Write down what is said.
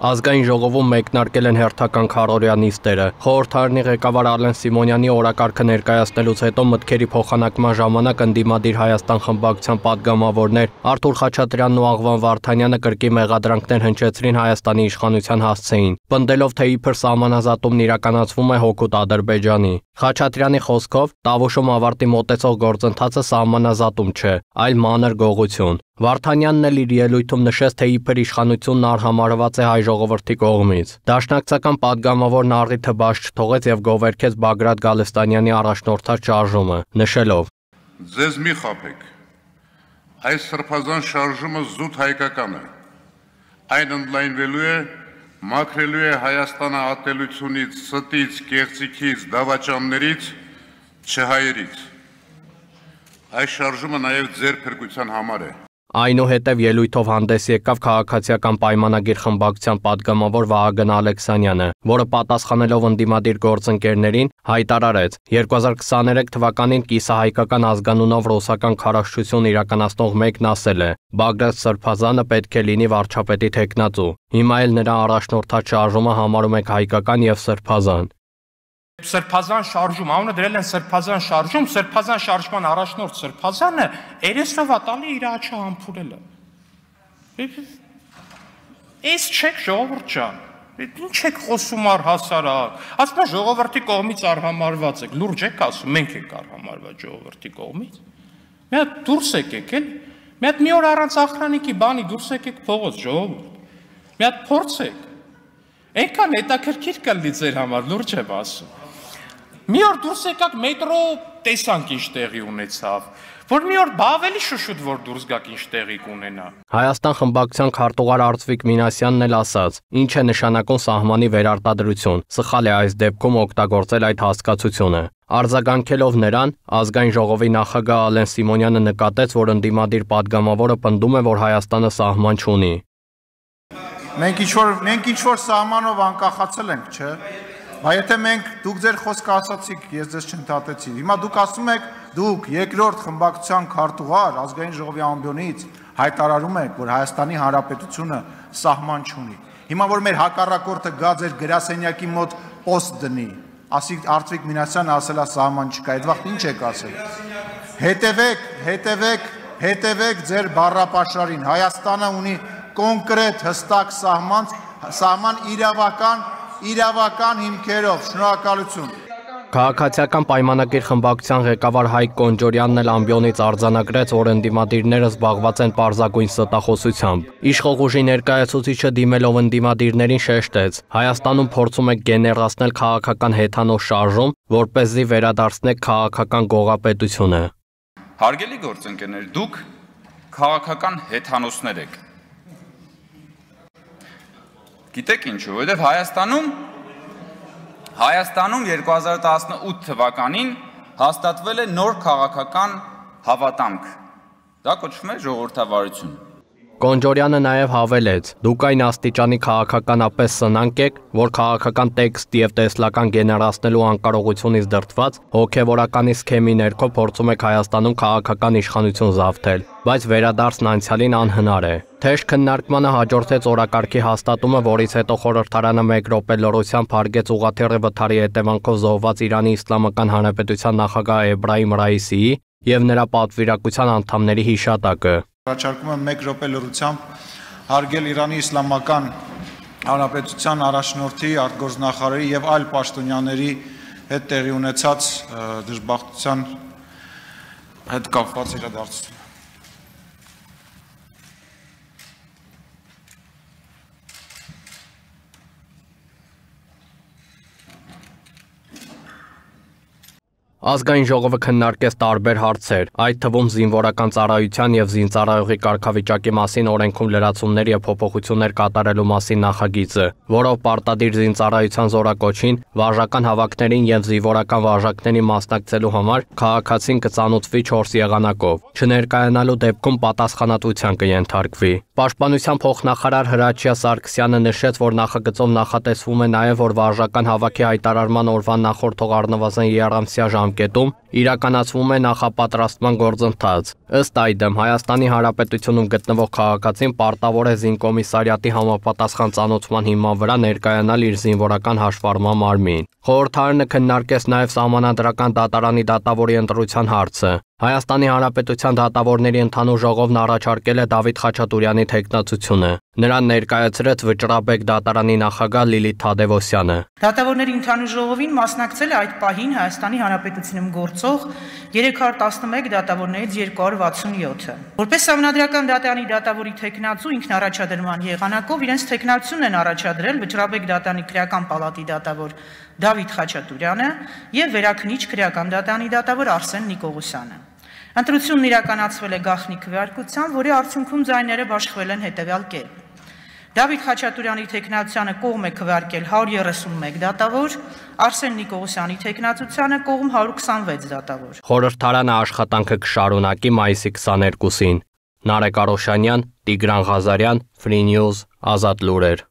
Ազգային ժողովում մեկնարկել են հերթական քարորյա նիստերը։ Խորհրդարանի ղեկավար Արլեն Սիմոնյանի օրակարգը ներկայացնելուց հետո մտքերի փոխանակման ժամանակ ընդդիմադիր Հայաստան խմբակցության падգամավորներ Արթուր Խաչատրյանն ու Աղվան Վարդանյանը կրկի մեղադրանքներ հնչեցրին Հայաստանի իշխանության հասցեին, պնդելով թե իբր սահմանազատումն իրականացվում է հօգուտ Ադրբեջանի։ Խաչատրյանի խոսքով Տավուշում ավարտի մոտեցող գործընթացը սահմանազատում չէ, այլ մանր գողություն։ Վարդանյանն էլ իր ելույթում նշեց, թե իբր իշխանությունն արհամարված է հայ ժողովրդի կողմից։ Դաշնակցական падգամավոր Նարդիթը բաց չթողեց եւ գովերքեց Բագրատ Գալստանյանի առաջնորդած շարժումը, նշելով. Ձեզ մի խափեք։ Այս սրբազան շարժումը զուտ հայկական է։ Այն ընդլայնվելու է, մաքրելու է Հայաստանը ատելությունից, ստից, կեղծիքից, դավաճաններից, չհայերից։ Այս շարժումը նաև ձեր փրկության համար է։ Այնուհետև ելույթով հանդես եկավ քաղաքացիական պայմանագիր խմբակցության падգամավոր Վահագն Ալեքսանյանը, որը պատասխանելով ընդդիմադիր գործընկերներին հայտարարեց. 2023 թվականին կիսահայկական ազգանունով ռուսական քարաշչություն իրականացնող մեկն ասել է. Բագրատ Սրբազանը պետք է լինի վարչապետի թեկնածու։ Հիմա էլ նրա առաջնորդած շարժումը համարում եք հայկական եւ սրբազան։ Սրբազան շարժում, անունը դրել են Սրբազան շարժում, Սրբազան շարժման առաջնորդ Սրբազանը երեսնովա տալի իր աչը համբուրելը։ Էս չեք ժողովուրդ ջան։ Ինչ եք խոսում առհասարակ։ Ասում ժողովրդի կողմից արհամարված եք։ Լուրջ եք ասում, մենք ենք արհամարված ժողովրդի կողմից։ Մի հատ դուրս եկեք էլի։ Մի հատ մի օր առանց ախրանիկի բանի դուրս եկեք փողոց ժողովուրդ։ Մի հատ փորձեք։ Այնքան հետաքրքիր կլինի ձեր համար, լուրջ եմ ասում։ Մի օր դուրս եկաք մետրո, տեսանք ինչ տեղի ունեցավ որ մի օր բավելի շշուտ որ դուրս գաք ինչ տեղի կունենա։ Հայաստան խմբակցության քարտուղար Արծվիկ Մինասյանն էլ ասաց. ինչ է նշանակում սահմանի վերարտադրություն։ Սխալ է այս դեպքում օգտագործել այդ հասկացությունը։ Արձագանքելով նրան, ազգային ժողովի նախագահ Ալեն Սիմոնյանը նկատեց, որ ընդդիմադիր падգամավորը պնդում է, որ Հայաստանը սահման չունի։ Մենք ինչ որ մենք ինչ որ սահմանով անկախացել ենք, չէ՞։ Բայց եթե մենք դուք ձեր խոսքը ասացիք, ես ձեզ չընդհատեցի։ Հիմա դուք ասում եք, դուք երկրորդ խմբակցության քարտուղար ազգային ժողովի ամբիոնից հայտարարում եք, որ Հայաստանի Հանրապետությունը սահման չունի։ Հիմա որ մեր հակառակորդը գա ձեր գրասենյակի մոտ պոստ դնի, ասի Արծվիկ Մինասյանը ասելա սահման չկա, այդ վաղ ինչ եք ասել։ Հետևեք, հետևեք, հետևեք ձեր բառապաշարին։ Հայաստանը ունի կոնկրետ հստակ սահման, սահման իրավական իրավական հիմքերով։ Շնորհակալություն։ Քաղաքացիական պայմանագիր խմբակցության ղեկավար Հայկ Կոնջորյանն էլ ամբիոնից արձանագրեց, որ ընդդիմադիրները զբաղված են պարզագույն ստախոսությամբ։ Իշխող ուժի ներկայացուցիչը դիմելով ընդդիմադիրներին շեշտեց. Հայաստանում փորձում եք գեներացնել քաղաքական հեթանոց շարժում, որ เป զի վերադարձնեք քաղաքական գողապետությունը։ Հարգելի գործընկերներ, դուք քաղաքական հեթանոսներ եք Գիտեք ինչու, որովհետև Հայաստանում Հայաստանում 2018 թվականին հաստատվել է նոր քաղաքական հավատամք։ Դա կոչվում է ժողովրդավարություն։ Կոնջորյանը նաև հավելեց. դուք այն աստիճանի քաղաքականապես սնանկ եք, որ քաղաքական տեքստ եւ տեսլական գեներացնելու անկարողությունից դրթված հոգեվորականի սքեմի ներքո փորձում եք Հայաստանում քաղաքական իշխանություն զավթել, բայց վերադարձն անցյալին անհնար է։ Թեժ քննարկմանը հաջորդեց օրակարգի հաստատումը, որից հետո խորհրդարանը 1 րոպե լրությամբ հարգեց ուղաթիռի վթարի հետևանքով զոհված Իրանի Իսլամական Հանրապետության նախագահ Էբրահիմ Ռայիսիի եւ նրա պատվիրակության անդամների հիշատակը։ Առաջարկում եմ 1 րոպե լրությամբ հարգել Իրանի Իսլամական Հանրապետության առաջնորդի, արտգործնախարարի եւ այլ պաշտոնյաների հետ տեղի ունեցած դժբախտության հետ կապված իրադարձություն։ Ազգային ժողովը քննարկեց տարբեր հարցեր, այդ թվում զինվորական ծառայության եւ զինծառայողի կարգավիճակի մասին օրենքում լրացումներ եւ փոփոխություններ կատարելու մասին նախագիծը, որով պարտադիր զինծառայության զորակոչին, վարժական հավաքներին եւ զինվորական վարժակների մասնակցելու համար քաղաքացին կծանոթվի 4 եղանակով, չներկայանալու դեպքում պատասխանատվության կենթարկվի։ Պաշտպանության փոխնախարար Հրաչյա Սարգսյանը նշեց, որ նախագծով նախատեսվում է նաև որ վարժական հավաքի հայտարարման օրվան նախորդող առնվազն 3 ամսյա ժամ ժամկետում իրականացվում է նախապատրաստման գործընթաց։ Ըստ այդմ Հայաստանի Հանրապետությունում գտնվող քաղաքացին պարտավոր է զինկոմիսարիատի համապատասխան ծանոթման հիման վրա ներկայանալ իր զինվորական հաշվառման մարմին։ Խորհրդարանը քննարկեց նաև սահմանադրական դատարանի դատավորի ընտրության հարցը։ Հայաստանի Հանրապետության դատավորների ընդհանուր ժողովն առաջարկել է Դավիթ Խաչատուրյանի թեկնածությունը։ Նրան ներկայացրեց Վճռաբեկ դատարանի նախագահ Լիլիթ Թադևոսյանը։ Դատավորների ընդհանուր ժողովին մասնակցել է այդ պահին Հայաստանի Հանրապետությունում գործող 311 դատավորներից 267-ը։ Որպես համանդրական դատարանի դատավորի թեկնածու ինքնառաջադրման եղանակով իրենց թեկնածությունն են առաջադրել Վճռաբեկ դատարանի քրեական պալատի դատավոր Դավիթ Խաչատուրյանը եւ Վերաքնիչ քրեական դատարանի դատավոր Արսեն Նիկողոսյանը։ Ընտրությունն իրականացվել է գախնի քվեարկությամբ, որի արդյունքում ձայները բաշխվել են հետևյալ կերպ։ Դավիթ Խաչատուրյանի տեխնացությանը կողմ է քվեարկել 131 դատավոր, Արսեն Նիկողոսյանի տեխնացությանը կողմ 126 դատավոր։ Խորհրդարանը աշխատանքը կշարունակի մայիսի 22-ին։ Նարեկ Արոշանյան, Տիգրան Ղազարյան, Free News, Ազատ լուրեր։